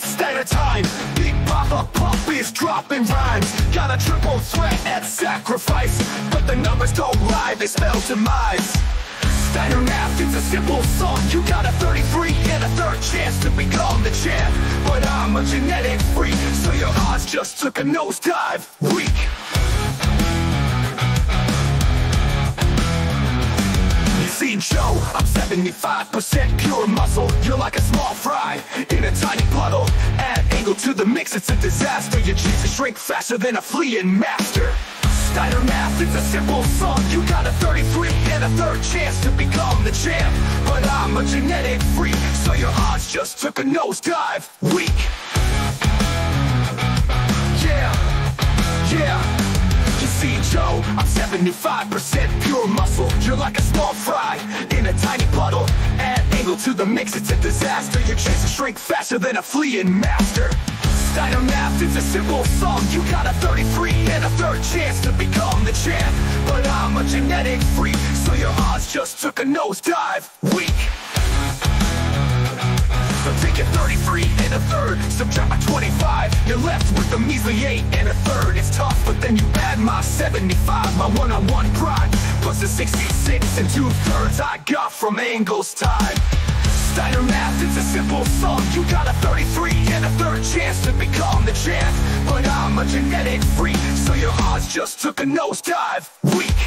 it's standard time. Big Papa Pump is dropping rhymes. Got a triple threat at sacrifice But the numbers don't lie, they spell demise. Steiner Math, it's a simple song You got a 33 and a third chance to become the champ But I'm a genetic freak So your odds just took a nosedive. Weak Joe, I'm 75% pure muscle. You're like a small fry in a tiny to the mix, it's a disaster. Your cheeks shrink faster than a fleeing master. Steiner Math, it's a simple song You got a 33 and a third chance to become the champ. But I'm a genetic freak So your odds just took a nosedive. Weak. Yeah, yeah. You see, Joe, I'm 75% pure muscle. You're like a small fry in a tiny puddle. Add angle to the mix, it's a disaster. Your chances shrink faster than a fleeing master Steiner Math is a simple song You got a 33 and a third chance to become the champ. But I'm a genetic freak So your odds just took a nosedive. Weak. So take a 33 and a third, subtract my 25 You're left with a measly 8 and a third. It's tough, but then you add my 75 My one-on-one -on -one pride. Plus the 66 and two-thirds I got from Angle's Math, it's a simple song You got a 33 and a third chance to become the champ. But I'm a genetic freak So your odds just took a nosedive. Weak.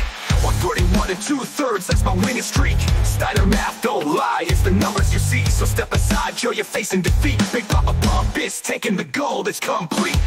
131 and two-thirds, that's my winning streak. Steiner Math, don't lie, it's the numbers you see. So step aside, Joe, you're facing defeat. Big Papa Pump is taking the gold, it's complete